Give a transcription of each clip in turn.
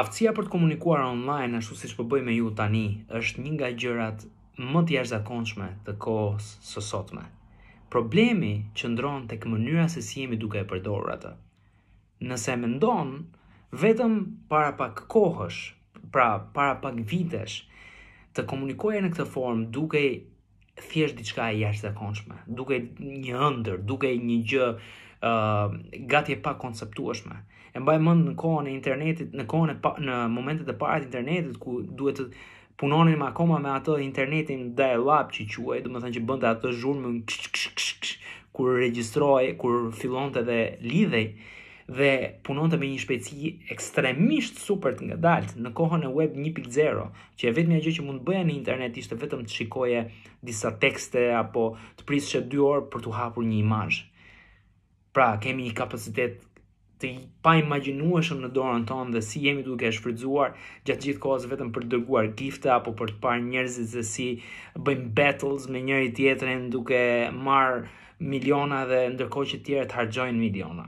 Aftësia për të komunikuar online ashtu siç po bëj me ju tani është një nga gjërat më të jashtëzakonshme të kohës së sotme. Problemi qëndron tek mënyra se si jemi duke e përdorur atë. Nëse e mendon vetëm para pak kohësh, pra para pak vitesh, të komunikoje në këtë formë dukej thjesht diçka e jashtëzakonshme, dukej një ëndërr, dukej një gjë uh, gati e pakonceptueshme. E mbaj mend në kohën e internetit, në kohën e pa, në momentet e para të internetit ku duhet të punonim akoma me atë internetin dial-up që quhej, domethënë që bënte atë zhurmën kur regjistrohej, kur fillonte dhe lidhej dhe punonte me një shpejtësi ekstremisht super të ngadaltë në kohën e web 1.0, që e vetmja gjë që mund të bëje në internet ishte vetëm të shikoje disa tekste apo të prisje 2 orë për t'u hapur një imazh. Pra, kemi një kapacitet të paimagjinueshëm në dorën tonë dhe si jemi duke e shfrytëzuar gjatë gjithë kohës vetëm për të dërguar gifte apo për të parë njerëzit se si bëjnë battles me njëri-tjetrin duke marrë miliona dhe ndërkohë që të tjerët harxhojnë miliona.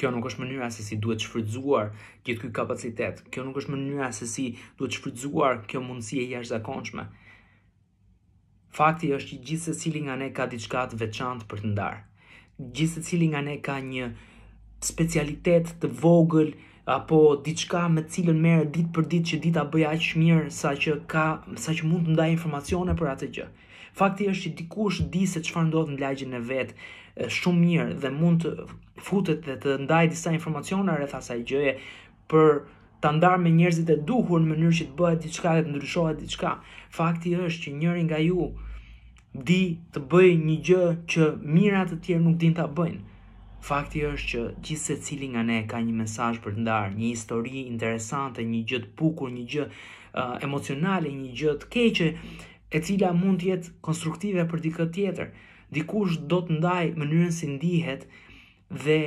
Kjo nuk është mënyra se si duhet shfrytëzuar gjithë ky kapacitet. Kjo nuk është mënyra se si duhet shfrytëzuar kjo mundësi e jashtëzakonshme. Fakti është që gjithsecili nga ne ka diçka të veçantë për të ndarë. Gjithsecili nga ne ka një specialitet të vogël apo diçka me të cilën merret ditë për ditë që di ta bëjë aq mirë saqë ka saqë mund të ndajë informacione për atë gjë. Fakti është që dikush di se çfarë ndodh në lagjen e vet shumë mirë dhe mund të futet dhe të ndajë disa informacione rreth asaj gjëje për ta ndarë me njerëzit e duhur në mënyrë që të bëhet diçka dhe të ndryshohet diçka. Fakti është që njëri nga ju di të bëjë një gjë që mijëra të tjerë nuk dinë ta bëjnë. Fakti është që gjithsecili nga ne ka një mesazh për të ndarë, një histori interesante, një gjë të bukur, një gjë uh, emocionale, një gjë të keqe, e cila mund të jetë konstruktive për dikë tjetër. Dikush do të ndajë mënyrën si ndihet dhe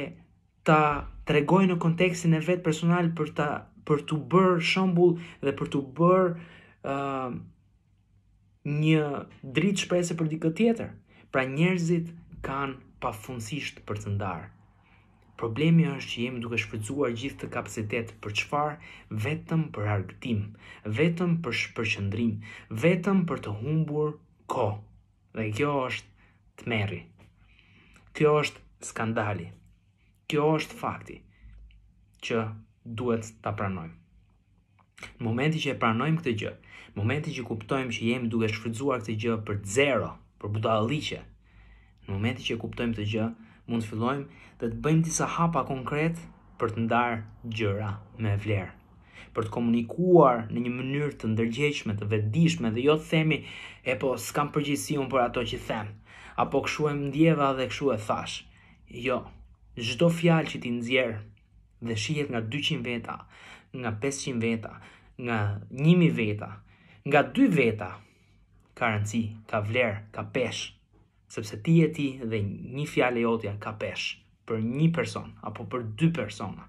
ta tregojë në kontekstin e vet personal për ta për t'u bërë shembull dhe për t'u bërë uh, një dritë shprese për dikë tjetër. Pra njerëzit kanë pafundësisht për të ndarë. Problemi është që jemi duke shfrytëzuar gjithë këtë kapacitet për çfarë? Vetëm për argëtim, vetëm për shpërqendrim, vetëm për të humbur kohë. Dhe kjo është tmerri. Kjo është skandali. Kjo është fakti që duhet ta pranojmë. Në momentin që e pranojmë këtë gjë, në momentin që kuptojmë që jemi duke shfrytëzuar këtë gjë për zero, për budalliqe, në momentin që e kuptojmë këtë gjë, mund të fillojmë dhe të bëjmë disa hapa konkret për të ndarë gjëra me vlerë për të komunikuar në një mënyrë të ndërgjegjshme, të vetëdijshme dhe jo të themi e po s'kam përgjegjësi unë për ato që them, apo kshu e ndjeva dhe kshu e thashë. Jo, çdo fjalë që ti nxjerr dhe shihet nga 200 veta, nga 500 veta, nga 1000 veta, nga 2 veta ka rëndësi, ka vlerë, ka peshë, sepse ti je ti dhe një fjalë e jotja ka peshë për një person apo për dy persona.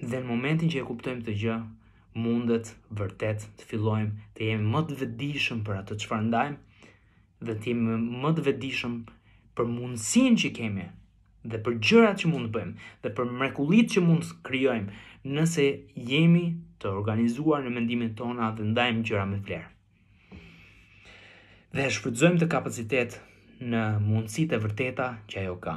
Dhe në momentin që e kuptojmë këtë gjë, mundet vërtet të fillojmë të jemi më të vetëdijshëm për atë çfarë ndajmë dhe të jemi më të vetëdijshëm për mundësinë që kemi dhe për gjërat që mund të bëjmë dhe për mrekullitë që mund të krijojmë nëse jemi të organizuar në mendimin tonë dhe ndajmë gjëra me vlerë. Dhe shfrytëzojmë këtë kapacitet në mundësitë e vërteta që ajo ka.